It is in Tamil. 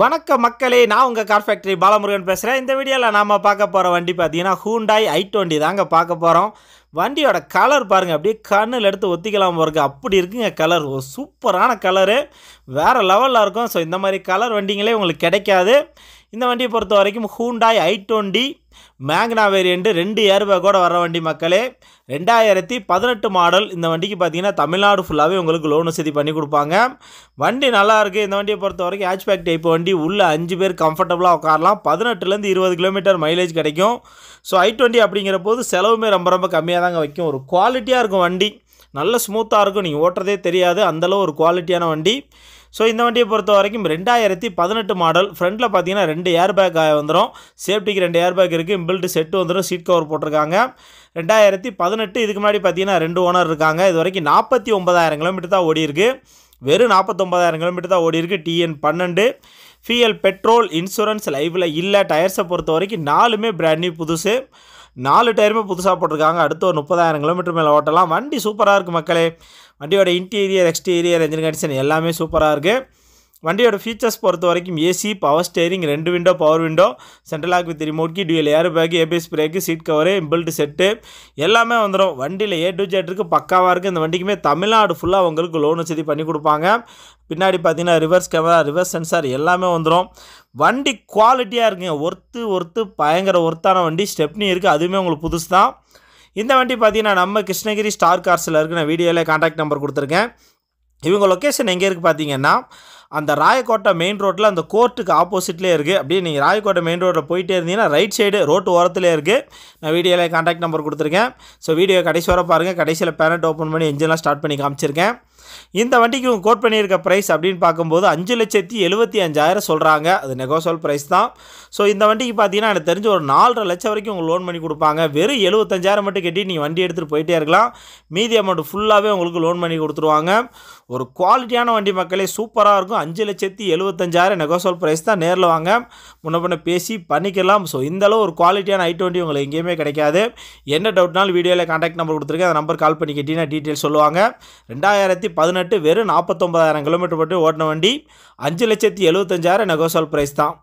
வணக்க மக்களே நான் உங்கள் கார் ஃபேக்டரி பாலமுருகன் பேசுகிறேன் இந்த வீடியோவில் நாம் பார்க்க போகிற வண்டி பார்த்தீங்கன்னா ஹூண்டாய் ஐ டுவெண்ட்டி தாங்க பார்க்க போகிறோம் வண்டியோட கலர் பாருங்கள் அப்படியே கண்ணில் எடுத்து ஒத்திக்கலாம் போகிறக்கு அப்படி இருக்குங்க கலர் ஒரு சூப்பரான கலரு வேறு லெவலில் இருக்கும். ஸோ இந்த மாதிரி கலர் வண்டிங்களே உங்களுக்கு கிடைக்காது. இந்த வண்டியை பொறுத்த வரைக்கும் Hyundai I twenty Magna variant ரெண்டு ஏர்பேக்கோட வர வண்டி மக்களே ரெண்டாயிரத்தி பதினெட்டு மாடல் இந்த வண்டிக்கு பார்த்தீங்கன்னா தமிழ்நாடு ஃபுல்லாகவே உங்களுக்கு லோன் வசதி பண்ணி கொடுப்பாங்க. வண்டி நல்லா இருக்குது இந்த வண்டியை பொறுத்த வரைக்கும் ஹேட்ச்பேக் டைப் வண்டி. உள்ளே அஞ்சு பேர் கம்ஃபர்டபுளாக உட்காரலாம். பதினெட்டுலேருந்து இருபது கிலோமீட்டர் மைலேஜ் கிடைக்கும். ஸோ ஐ டுவெண்ட்டி அப்படிங்கிற போது செலவுமே ரொம்ப ரொம்ப கம்மியாக தாங்க வைக்கும். ஒரு குவாலிட்டியாக இருக்கும் வண்டி. நல்ல ஸ்மூத்தாக இருக்கும். நீங்கள் ஓட்டுறதே தெரியாது. அந்தளவு ஒரு குவாலிட்டியான வண்டி. ஸோ இந்த வண்டியை பொறுத்த வரைக்கும் ரெண்டாயிரத்தி பதினெட்டு மாடல் ஃப்ரண்ட்டில் பார்த்தீங்கன்னா ரெண்டு ஏர் பேக் வந்துடும் சேஃப்டிக்கு ரெண்டு ஏர் பேக் இருக்குது பில்டு செட்டு வந்துடும் சீட் கவர் போட்டிருக்காங்க. ரெண்டாயிரத்தி பதினெட்டு இதுக்கு முன்னாடி பார்த்தீங்கன்னா ரெண்டு ஓனர் இருக்காங்க. இது வரைக்கும் நாற்பத்தி ஒன்பதாயிரம் கிலோமீட்டர் தான் ஓடி வெறும் நாற்பத்தொம்பதாயிரம் கிலோமீட்டர் தான் ஓடி டிஎன் பன்னெண்டு. ஃபிஎல் பெட்ரோல் இன்சூரன்ஸ் லைவில் இல்லை. டயர்ஸை பொறுத்த வரைக்கும் நாலுமே பிராண்ட் நியூ புதுசு. நாலு டயருமே புதுசாக போட்டிருக்காங்க. அடுத்து ஒரு முப்பதாயிரம் கிலோமீட்டர் மேலே ஓட்டலாம். வண்டி சூப்பராக இருக்குது மக்களே. வண்டியோட இன்டீரியர் எக்ஸ்டீரியர் என்ஜின் கண்டிஷன் எல்லாமே சூப்பராக இருக்குது வண்டியோட ஃபீச்சர்ஸ் பொறுத்த வரைக்கும் ஏசி பவர் ஸ்டேரிங் ரெண்டு window power window central lock with remote key dual air bag ABS brake seat cover inbuilt set எல்லாமே வந்துடும் வண்டியில் ஏ டு ஜெட் இருக்குது பக்காவாக இருக்குது இந்த வண்டிக்குமே தமிழ்நாடு ஃபுல்லாக உங்களுக்கு லோன் வசதி பண்ணி கொடுப்பாங்க. பின்னாடி பார்த்தீங்கன்னா ரிவர்ஸ் கேமரா ரிவர்ஸ் சென்சார் எல்லாமே வந்துடும் வண்டி குவாலிட்டியாக இருக்குங்க. ஒர்த்து ஒர்த்து பயங்கர ஒர்த்தான வண்டி. ஸ்டெப்னி இருக்குது அதுவுமே உங்களுக்கு புதுசு தான் இந்த வண்டி பார்த்தீங்கன்னா நம்ம கிருஷ்ணகிரி ஸ்டார் கார்ஸில் இருக்கு நான் வீடியோவில் கான்டாக்ட் நம்பர் கொடுத்துருக்கேன். இவங்க லொக்கேஷன் எங்கே இருக்குது பார்த்தீங்கன்னா அந்த ராயக்கோட்டை மெயின் ரோட்டில் அந்த கோர்ட்டுக்கு ஆப்போசிட்லேயே இருக்குது அப்படியே நீங்கள் ராயக்கோட்டை மெயின் ரோட்டில் போயிட்டே இருந்தீங்கன்னா ரைட் சைடு ரோட்டு ஓரத்துலேயே இருக்குது நான் வீடியோவில் கான்டாக்ட் நம்பர் கொடுத்துருக்கேன். ஸோ வீடியோ கடைசி வர பாருங்கள் கடைசியில் பேரண்ட் ஓப்பன் பண்ணி என்ஜின்லாம் ஸ்டார்ட் பண்ணி காமிச்சிருக்கேன். இந்த வண்டிக்கு இவங்க கோட் பண்ணியிருக்க ப்ரைஸ் அப்படின்னு பார்க்கும்போது அஞ்சு லட்சத்தி எழுபத்தி அஞ்சாயிரம் சொல்கிறாங்க அது நெகோசல் ப்ரைஸ் தான். ஸோ இந்த வண்டிக்கு பார்த்தீங்கன்னா எனக்கு தெரிஞ்ச ஒரு நாலரை லட்சம் வரைக்கும் உங்களுக்கு லோன் பண்ணி கொடுப்பாங்க. வெறும் எழுபத்தஞ்சாயிரம் மட்டும் கட்டி நீங்கள் வண்டி எடுத்துகிட்டு போயிட்டே இருக்கலாம். மீதி அமௌண்ட் ஃபுல்லாகவே உங்களுக்கு லோன் பண்ணி கொடுத்துருவாங்க. ஒரு குவாலிட்டியான வண்டி மக்களே சூப்பராக இருக்கும். அஞ்சு லட்சத்தி எழுபத்தஞ்சாயிரம் நெகோசல் ப்ரைஸ் தான். நேரில் வாங்க. முன்ன பண்ண பேசி பண்ணிக்கலாம். ஸோ இந்தளவு ஒரு குவாலிட்டியான ஐ டுவெண்ட்டி உங்களுக்கு எங்கேயுமே கிடைக்காது. என்ன டவுட்னாலும் வீடியோவில் கான்டாக்ட் நம்பர் கொடுத்துருக்கேன். அந்த நம்பர் கால் பண்ணி கேட்டிங்கன்னா டீட்டெயில் சொல்லுவாங்க. ரெண்டாயிரத்தி பதினெட்டு வெறும் நாற்பத்தொம்பதாயிரம் கிலோமீட்டர் போட்டு ஓட்டின வண்டி அஞ்சு லட்சத்தி எழுபத்தஞ்சாயிரம் நெகோசல் ப்ரைஸ் தான்.